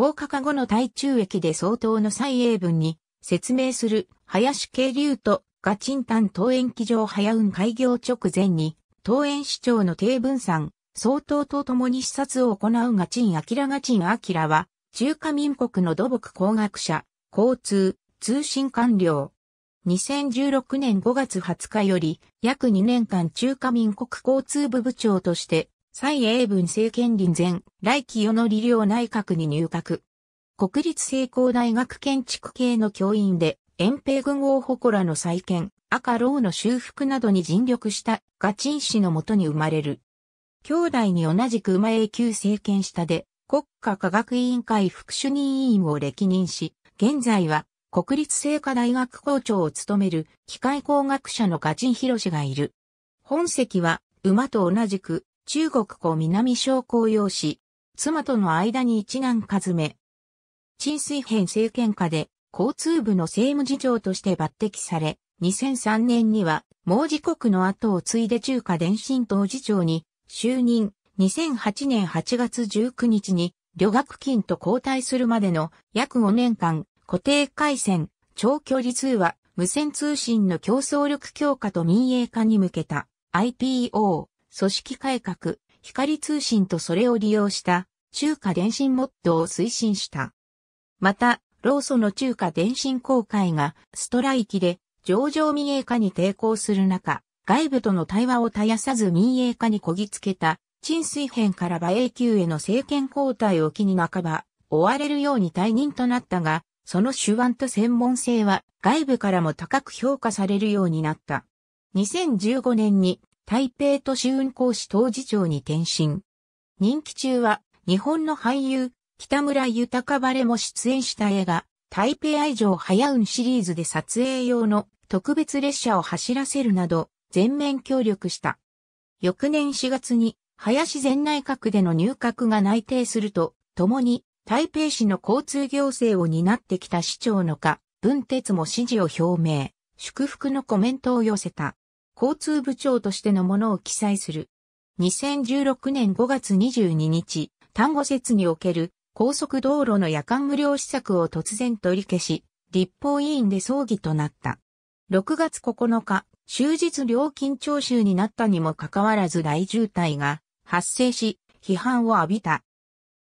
高架化後の台中駅で相当の蔡英文に説明する林慶流とガチンタン東園機場早運開業直前に東園市長の定文さん、総統と共に視察を行うガチンアキラガチンアキラは中華民国の土木工学者、交通、通信官僚。2016年5月20日より約2年間中華民国交通部部長として蔡英文政権臨前、来期世の理領内閣に入閣。国立成功大学建築系の教員で、遠平軍王祠の再建、赤牢の修復などに尽力したガチン氏のもとに生まれる。兄弟に同じく馬永久政権下で国家科学委員会副主任委員を歴任し、現在は国立製菓大学校長を務める機械工学者のガチン博士がいる。本籍は馬と同じく中国古南小公用氏、妻との間に一男数目。陳水扁政権下で交通部の政務次長として抜擢され、2003年には、毛時国の後を継いで中華電信党次長に就任、2008年8月19日に旅学金と交代するまでの約5年間、固定回線、長距離通話、無線通信の競争力強化と民営化に向けた IPO、組織改革、光通信とそれを利用した中華電信モッドを推進した。また、労組の中華電信公会がストライキで上場民営化に抵抗する中、外部との対話を絶やさず民営化にこぎつけた、陳水扁から馬英九への政権交代を機に半ば、追われるように退任となったが、その手腕と専門性は外部からも高く評価されるようになった。2015年に台北都市運行士当事長に転身。任期中は日本の俳優北村豊晴れも出演した映画台北愛情早運シリーズで撮影用の特別列車を走らせるなど全面協力した。翌年4月に林前内閣での入閣が内定すると、共に台北市の交通行政を担ってきた市長のか、文鉄も支持を表明、祝福のコメントを寄せた。交通部長としてのものを記載する。2016年5月22日、単語説における高速道路の夜間無料施策を突然取り消し、立法委員で葬儀となった。6月9日、終日料金徴収になったにもかかわらず大渋滞が発生し、批判を浴びた。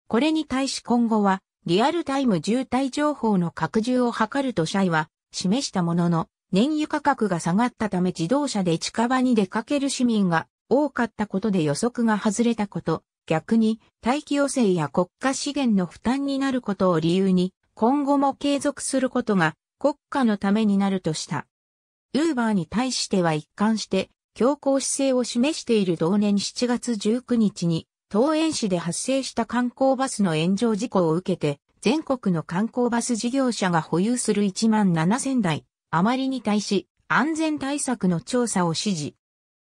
これに対し今後は、リアルタイム渋滞情報の拡充を図ると社員は示したものの、燃油価格が下がったため自動車で近場に出かける市民が多かったことで予測が外れたこと、逆に大気汚染や国家資源の負担になることを理由に今後も継続することが国家のためになるとした。ウーバーに対しては一貫して強硬姿勢を示している同年7月19日に東園市で発生した観光バスの炎上事故を受けて全国の観光バス事業者が保有する1万7000台余りに対し安全対策の調査を指示。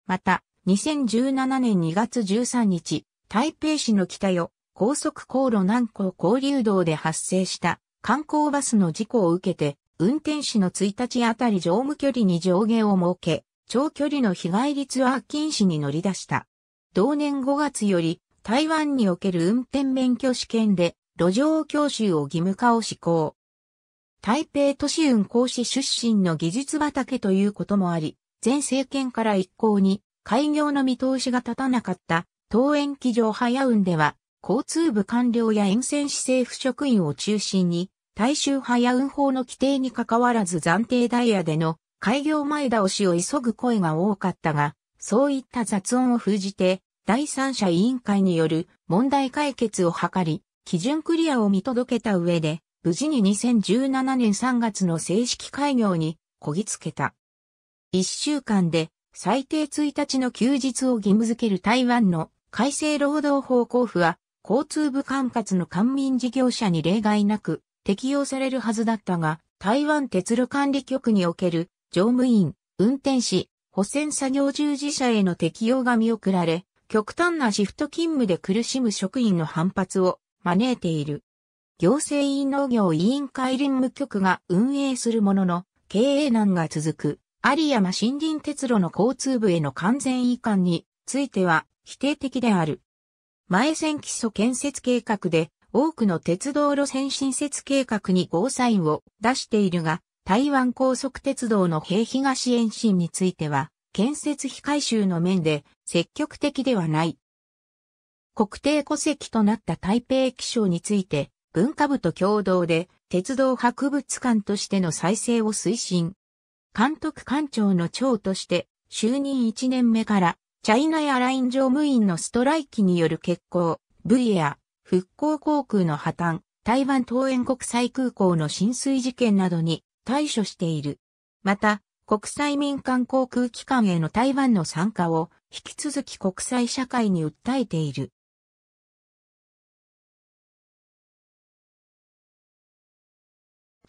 また、2017年2月13日、台北市の北よ高速航路南港交流道で発生した観光バスの事故を受けて、運転士の1日あたり乗務距離に上限を設け、長距離の日帰りツアー禁止に乗り出した。同年5月より台湾における運転免許試験で路上教習を義務化を施行。台北都市運行士出身の技術畑ということもあり、前政権から一向に開業の見通しが立たなかった東園機場早運では、交通部官僚や沿線市政府職員を中心に、大衆早運法の規定に関わらず暫定ダイヤでの開業前倒しを急ぐ声が多かったが、そういった雑音を封じて、第三者委員会による問題解決を図り、基準クリアを見届けた上で、無事に2017年3月の正式開業にこぎつけた。一週間で最低1日の休日を義務付ける台湾の改正労働法交付は交通部管轄の官民事業者に例外なく適用されるはずだったが、台湾鉄路管理局における乗務員、運転士、保線作業従事者への適用が見送られ、極端なシフト勤務で苦しむ職員の反発を招いている。行政院農業委員会林務局が運営するものの、経営難が続く、有山森林鉄路の交通部への完全移管については否定的である。前線基礎建設計画で多くの鉄道路線新設計画にゴーサインを出しているが、台湾高速鉄道の平東延伸については、建設費回収の面で積極的ではない。国定戸籍となった台北駅賞について、文化部と共同で鉄道博物館としての再生を推進。監督官庁の長として就任1年目からチャイナエアライン乗務員のストライキによる欠航、ブイエア、復興航空の破綻、台湾東園国際空港の浸水事件などに対処している。また、国際民間航空機関への台湾の参加を引き続き国際社会に訴えている。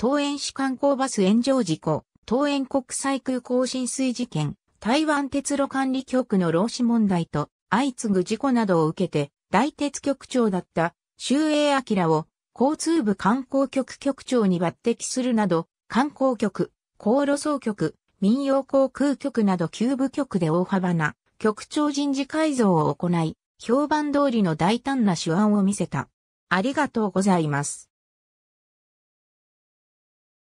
東園市観光バス炎上事故、東園国際空港浸水事件、台湾鉄路管理局の労使問題と相次ぐ事故などを受けて、大鉄局長だった周英明を交通部観光局局長に抜擢するなど、観光局、航路総局、民謡航空局など9部局で大幅な局長人事改造を行い、評判通りの大胆な手腕を見せた。ありがとうございます。